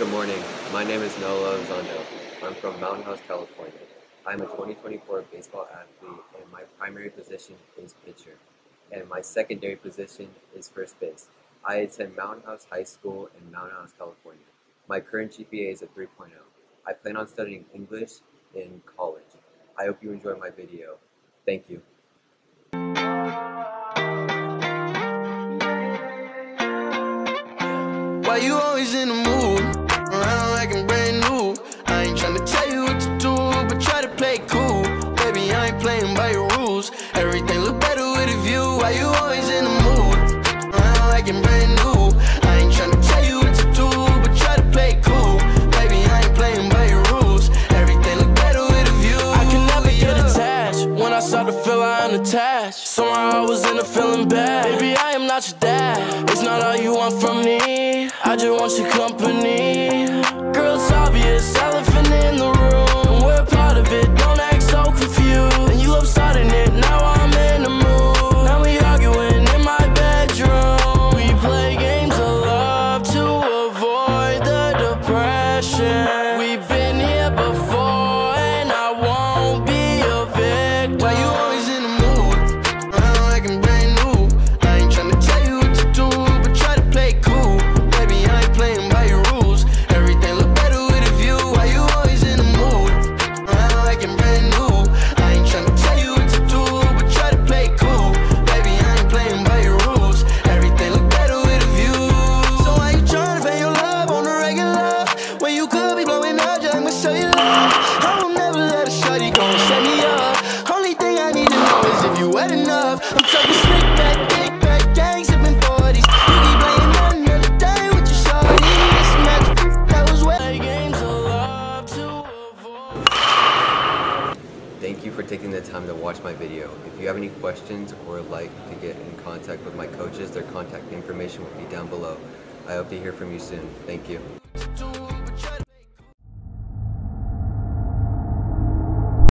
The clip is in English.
Good morning. My name is Noah Elizondo. I'm from Mountain House, California. I'm a 2024 baseball athlete and my primary position is pitcher. And my secondary position is first base. I attend Mountain House High School in Mountain House, California. My current GPA is a 3.0. I plan on studying English in college. I hope you enjoy my video. Thank you. Why you always in the mood? Why you always in the mood? Uh, like I'm brand new. I ain't tryna tell you what to do, but try to play cool. Baby, I ain't playing by your rules. Everything look better with a view. I can never get attached. When I start to feel I'm unattached. Somehow I was in a feeling bad. Baby, I am not your dad. It's not all you want from me. I just want your company. Thank you for taking the time to watch my video. If you have any questions or would like to get in contact with my coaches, their contact information will be down below. I hope to hear from you soon. Thank you.